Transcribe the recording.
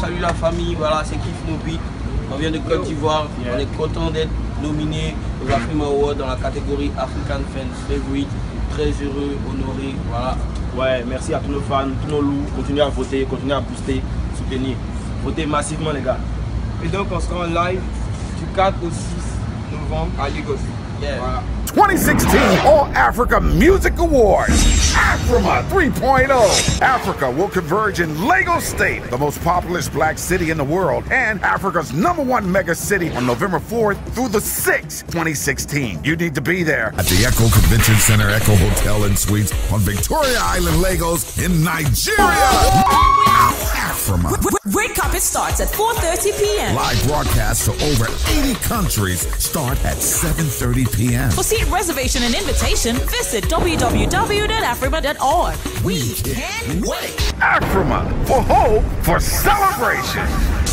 Salut la famille, voilà, c'est Kif. On vient de Côte d'Ivoire. Yeah. On est content d'être nominé aux Afrima Awards dans la catégorie African Fans Favorite. Très heureux, honoré, voilà. Ouais, merci à tous nos fans, tous nos loups. Continuez à voter, continuez à booster, soutenir. Votez massivement, les gars. Et donc on sera en live du 4 au 6 novembre à Lagos. Yeah. Voilà. 2016 All Africa Music Awards. Afrima 3.0. Africa will converge in Lagos State, the most populous black city in the world, and Africa's number one mega city on November 4th through the 6th, 2016. You need to be there. at the Eko Convention Center, Eko Hotel and Suites on Victoria Island, Lagos, in Nigeria. Carpet starts at 4:30 p.m. Live broadcasts to over 80 countries start at 7:30 p.m. For seat reservation and invitation, visit www.afrima.org. We can wait. Afrima for hope for celebration.